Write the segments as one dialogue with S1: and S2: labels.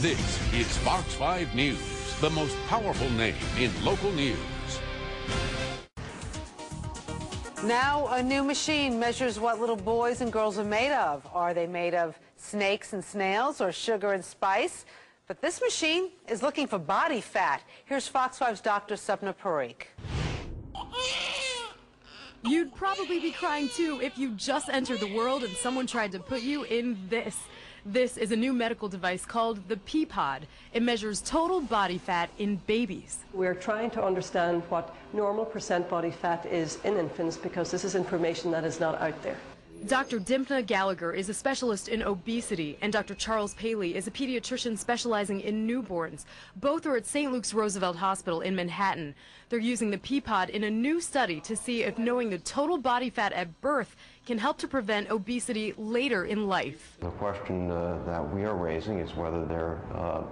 S1: This is Fox 5 News, the most powerful name in local news.
S2: Now, a new machine measures what little boys and girls are made of. Are they made of snakes and snails or sugar and spice? But this machine is looking for body fat. Here's Fox 5's Dr. Sapna Parikh.
S3: You'd probably be crying too if you just entered the world and someone tried to put you in this. This is a new medical device called the PEA POD. It measures total body fat in babies.
S4: We're trying to understand what normal percent body fat is in infants because this is information that is not out there.
S3: Dr. Dympna Gallagher is a specialist in obesity, and Dr. Charles Paley is a pediatrician specializing in newborns. Both are at St. Luke's Roosevelt Hospital in Manhattan. They're using the PEA POD in a new study to see if knowing the total body fat at birth can help to prevent obesity later in life.
S5: The question uh, that we are raising is whether there uh,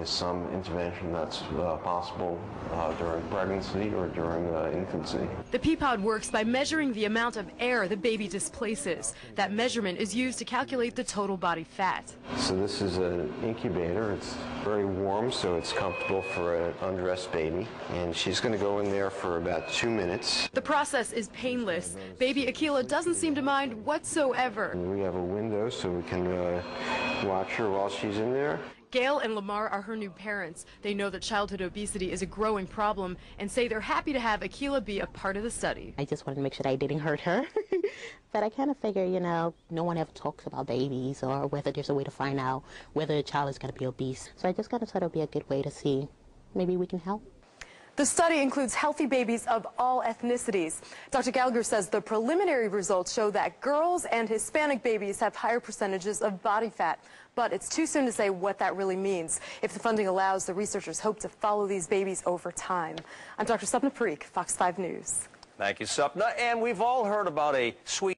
S5: is some intervention that's uh, possible uh, during pregnancy or during uh, infancy.
S3: The PEA POD works by measuring the amount of air the baby displaces. That measurement is used to calculate the total body fat.
S5: So this is an incubator. It's very warm, so it's comfortable for an undressed baby. And she's going to go in there for about two minutes.
S3: The process is painless. Baby Akila doesn't seem to mind whatsoever.
S5: And we have a window so we can uh, watch her while she's in there.
S3: Gail and Lamar are her new parents. They know that childhood obesity is a growing problem and say they're happy to have Akila be a part of the study.
S6: I just wanted to make sure that I didn't hurt her. but I kind of figure, you know, no one ever talks about babies or whether there's a way to find out whether a child is going to be obese. So I just kind of thought it would be a good way to see maybe we can help.
S3: The study includes healthy babies of all ethnicities. Dr. Gallagher says the preliminary results show that girls and Hispanic babies have higher percentages of body fat. But it's too soon to say what that really means. If the funding allows, the researchers hope to follow these babies over time. I'm Dr. Sapna Parikh, Fox 5 News.
S7: Thank you, Sapna. And we've all heard about a sweet